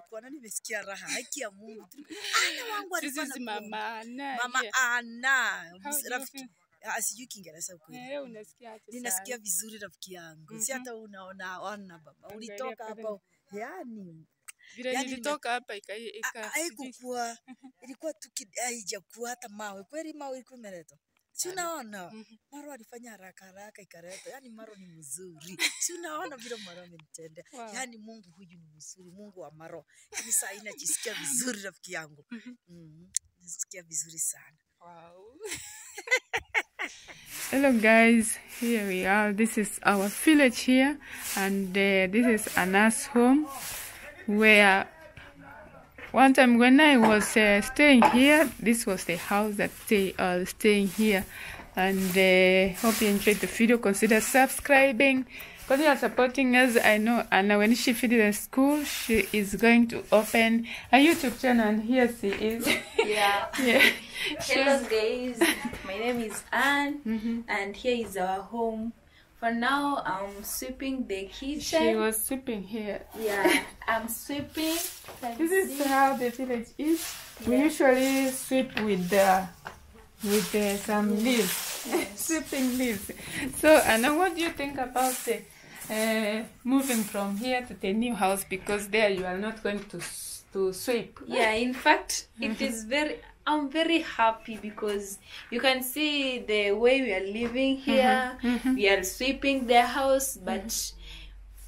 nimekuona nimesikia raha. Haki ya Mungu. Ana wangu alikuwa na. Mama Ana. mama ana rafiki ah, sijui Kiingereza kweli. Eh, unasikia aje ninasikia vizuri rafiki yangu. Si Mhm. hata unaona ona baba. Ulitoka hapo. hapa. Yani Vile yani nilitoka hapa ika- ika haikukuwa ilikuwa tu haijakuwa hata mawe. Kweli mawe ilikuwa imeletwa si unaona Mhm. maro alifanya haraka haraka ikaletwa yani maro ni mzuri si unaona vile maro amenitendea Wow. yani mungu huyu ni mzuri mungu wa maro yani saa hii najisikia vizuri rafiki yangu Mhm. mm, nasikia vizuri sana Wow. Hello guys, here we are. This is our village here, and uh, this is Anna's home, where one time when I was uh, staying here, this was the house that they are staying here. And uh, hope you enjoyed the video. Consider subscribing. Consider supporting us. I know Anna, when she finishes school, she is going to open a YouTube channel, and here she is. Yeah. yeah. Hello guys, my name is Ann and here is our home. For now, I'm sweeping the kitchen She was sweeping here. Yeah, I'm sweeping. This is see? how the village is. We Yeah. usually sweep with uh, with uh, some leaves, sweeping leaves. So, Anna, what do you think about the, uh, moving from here to the new house? Because there you are not going to to sweep. Yeah, in fact, it is very. I'm very happy because you can see the way we are living here. We are sweeping the house, but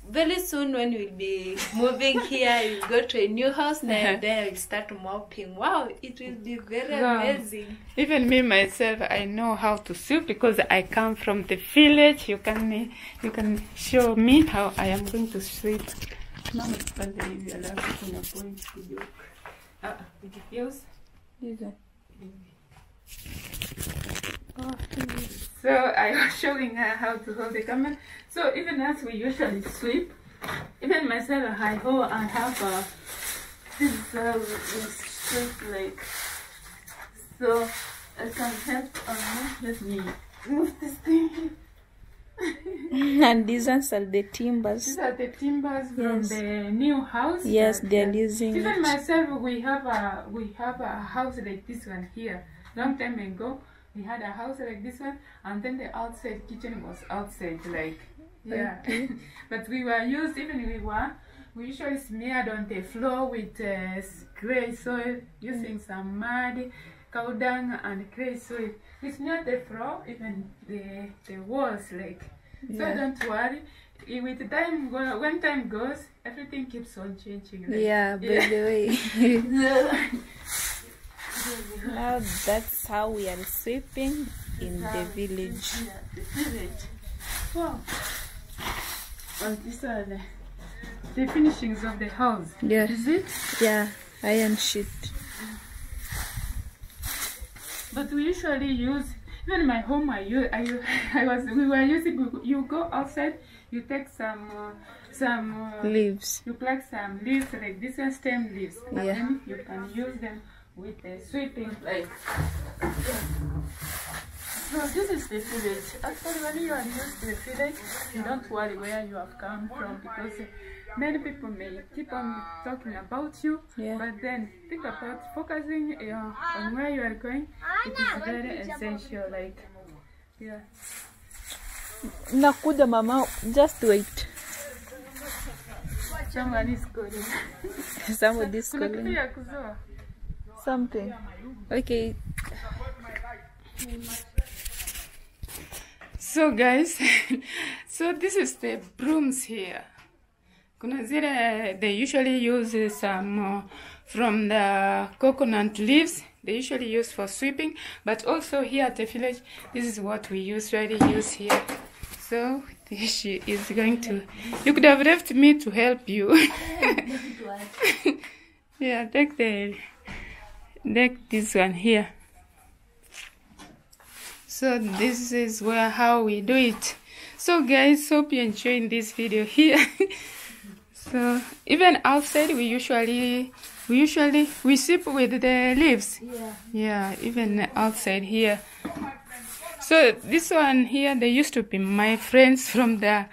very soon when we'll be moving here, we'll go to a new house. Uh-huh. Then we'll start mopping. Wow, it will be very Wow. amazing. Even me myself, I know how to sweep because I come from the village. You can you can show me how I am going to sweep. Mama, kwanza hivi alafu kuna point kidogo. Ah, ah, Oh, So I was showing her how to hold the camera. So even as we usually sweep, even myself, I hold, I have a this we sweep like so I can help uh, let me move this thing. and these ones are the timbers. These are the timbers from Yes. the new house. Yes, they're uh, using Even it. myself, we have a we have a house like this one here. Long time ago, we had a house like this one, and then the outside kitchen was outside, like yeah. but we were used even we were we usually smeared on the floor with uh, gray soil using some mud, cow dung, and soil. We smeared the floor, even the the walls, like. So Yeah. don't worry. Eh, with time, when time goes, everything keeps on changing. like- Yeah, by Yeah. the way. Now that's how we are sweeping in the village. Yeah, the village. Wow. And these are the, the finishings of the house. Yeah, Is it? yeah, iron sheet. But we usually use even in my home. I use I, I was we were using you go outside, you take some uh, some uh, Leaves. you pluck some leaves like this one stem leaves, and Yeah. then you can use them with the sweeping like. So this is the village. Actually, when you are used to the village, you don't worry where you have come from because many people may keep on talking about you, Yeah. but then think about focusing uh, on where you are going. It is very essential. Like, yeah. Nakuja mama, just wait. Someone is calling. Somebody's Kuna kitu calling. Something. Okay. So guys, so this is the brooms here. They usually use some uh, from the coconut leaves. They usually use for sweeping, but also here at the village, this is what we usually use here. So she is going to. You could have left me to help you. yeah, take the take this one here. So this is where how we do it. So guys, hope you're enjoying this video here. so uh, even outside we usually we usually we sip with the leaves. Yeah. Yeah, even outside here. So this one here, they used to be my friends from the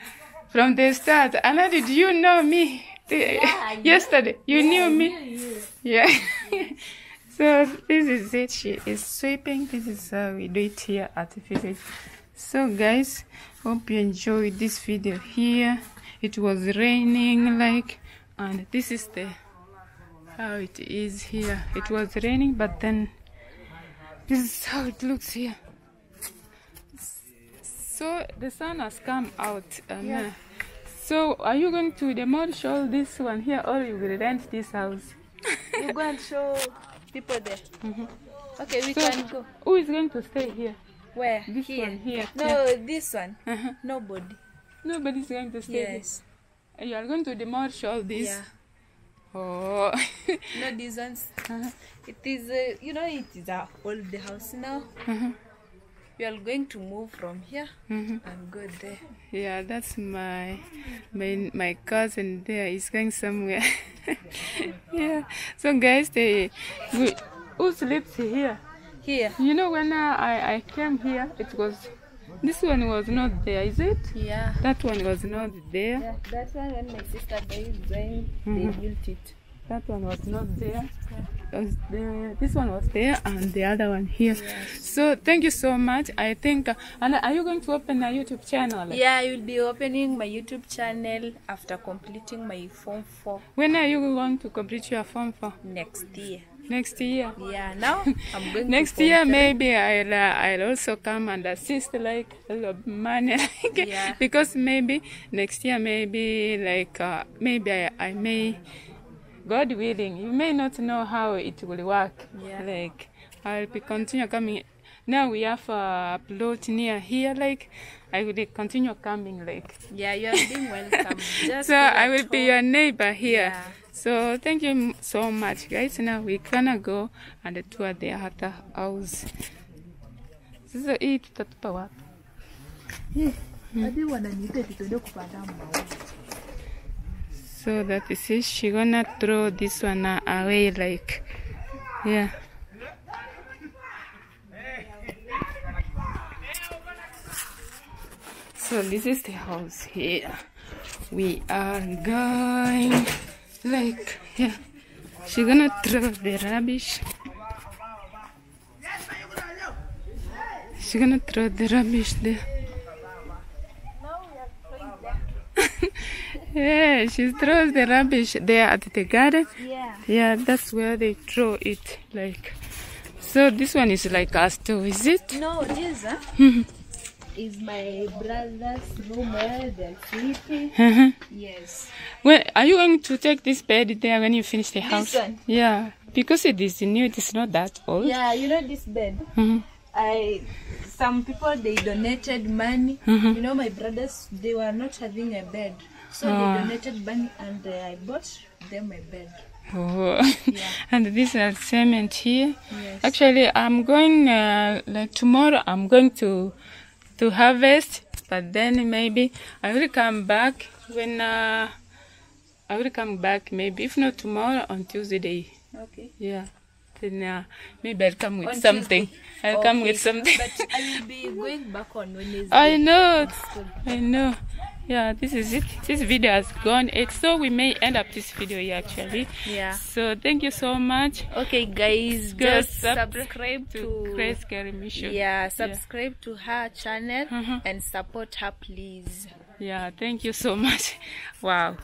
from the start. Anna, did you know me? Yeah, yesterday. You knew I me. knew you. Yeah. so this is it. She is sweeping. This is how we do it here at the village. So guys, hope you enjoyed this video here. It was raining like, and this is the how it is here. It was raining, but then this is how it looks here. So the sun has come out. Um, Yeah. So are you going to demolish all this one here, or you will rent this house? You go and show people there. Okay, we So can go. who is going to stay here? Where? This here. one here. No, this one. Uh-huh. Nobody. Nobody's going to stay Yes. You are going to demolish all this. Yeah. Oh. No, these ones. Uh-huh. It is, uh, you know, it is our old house now. Uh-huh. We are going to move from here Mhm. and go there. Yeah, that's my my my cousin there is going somewhere. yeah. So guys, they we, who sleeps here? Here. You know when uh, I I came here, it was this one was not there, is it? Yeah. That one was not there. Yeah, that's why when my sister died, they built it. That one was not there. Was there. This one was there, and the other one here. So thank you so much. I think. Uh, and are you going to open a YouTube channel? Yeah, I will be opening my YouTube channel after completing my Form 4 When are you going to complete your form for? next year. Next year. Yeah, now I'm going Next year maybe I'll uh, I'll also come and assist like a little money like Yeah. because maybe next year maybe like uh, maybe I, I may God willing you may not know how it will work Yeah. like I'll be continue coming now we have a plot near here like I will continue coming like Yeah, you are being welcome. So I will be your neighbor here. Yeah. So thank you so much, guys. Now we gonna go and tour the other house. Sasa hii tutatupa wapi? Eh, hadi wananiita tuende kupanda maua. So that is it. She gonna throw this one away, like, yeah. So this is the house here. We are going, like, yeah. She gonna throw the rubbish. She gonna throw the rubbish there. Yeah, she throws the rubbish there at the garden. Yeah. Yeah, that's where they throw it. Like, so this one is like a store, is it? No, this huh? Hmm. Is my brother's room where they're sleeping. Uh-huh. Yes. Well, are you going to take this bed there when you finish the house? one? Yeah, because it is new. It is not that old. Yeah, you know this bed. Mhm. I some people they donated money. Mhm. You know my brothers they were not having a bed, so Ah. they donated money and uh, I bought them a bed. Oh. Yeah. and this is cement here. Yes. Actually, I'm going uh, like tomorrow. I'm going to to harvest, but then maybe I will come back when uh, I will come back. Maybe if not tomorrow on Tuesday. Okay. Yeah. Then uh, maybe I'll come with On something. Tuesday. I'll come with something. But I will be going back on Wednesday. I know. I know. Yeah, this is it. This video has gone. It so we may end up this video here actually. Yeah. So thank you so much. Okay, guys, Go just sub- subscribe To to Grace Kerry Mission. yeah, subscribe to her channel Mhm. and support her, please. Yeah, thank you so much. Wow.